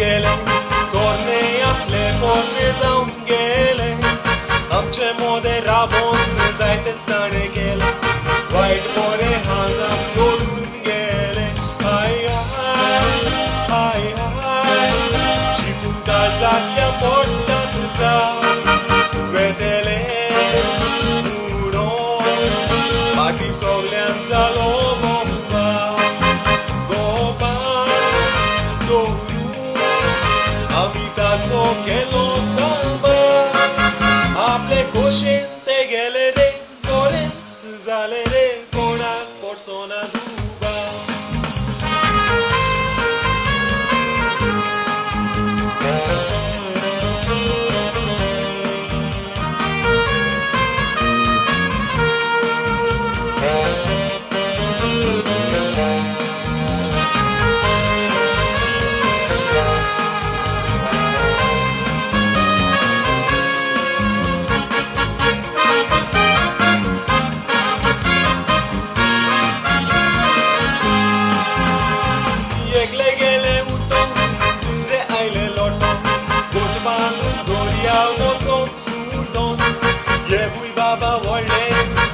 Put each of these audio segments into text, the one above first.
gele Doamne, afle, Doamne, zau gele Am ce mode rabon, zai te stane gele White more țochelul sămbă A plecut și tegelere, doresc zalere, cona, corsona, duba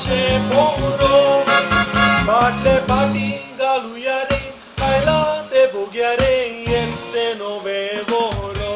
face poro Bacle patinga lui are, hai la te bughiare, este nove voro